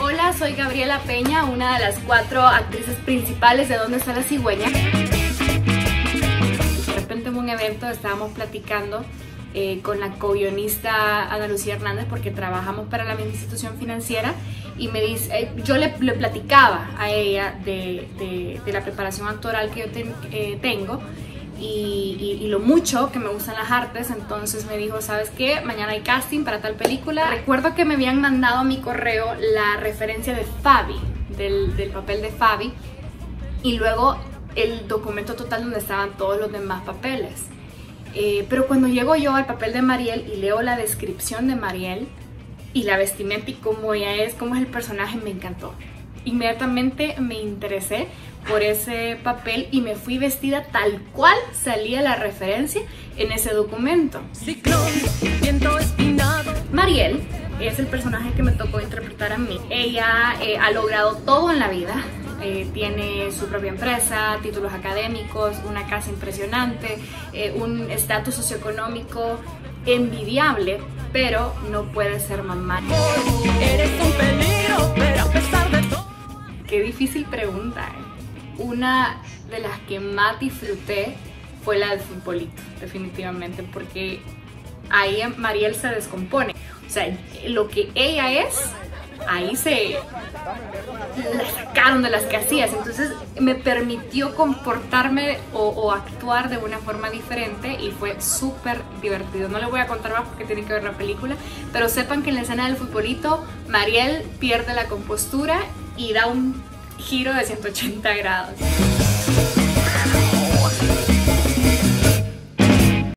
Hola, soy Gabriela Peña, una de las cuatro actrices principales de ¿Dónde está la cigüeña? De repente en un evento estábamos platicando eh, con la co-guionista Ana Lucía Hernández porque trabajamos para la misma institución financiera y me dice, eh, yo le, platicaba a ella de, la preparación actoral que yo eh, tengo y, y, y, lo mucho que me gustan las artes, entonces me dijo, ¿sabes qué? Mañana hay casting para tal película. Recuerdo que me habían mandado a mi correo la referencia de Fabi, del, del papel de Fabi, y luego el documento total donde estaban todos los demás papeles. Eh, pero cuando llego yo al papel de Mariel y leo la descripción de Mariel y la vestimenta y cómo ella es, cómo es el personaje, me encantó. Inmediatamente me interesé por ese papel y me fui vestida tal cual salía la referencia en ese documento. Ciclón, viento espinado. Mariel es el personaje que me tocó interpretar a mí. Ella eh, ha logrado todo en la vida. Eh, tiene su propia empresa, títulos académicos, una casa impresionante, eh, un estatus socioeconómico envidiable, pero no puede ser mamá. Eres Qué difícil pregunta. ¿eh? una de las que más disfruté fue la del futbolito, definitivamente, porque ahí Mariel se descompone. O sea, lo que ella es, ahí se la sacaron de las casillas. Entonces me permitió comportarme o, actuar de una forma diferente y fue súper divertido. No les voy a contar más porque tienen que ver la película, pero sepan que en la escena del futbolito, Mariel pierde la compostura y da un giro de 180 grados.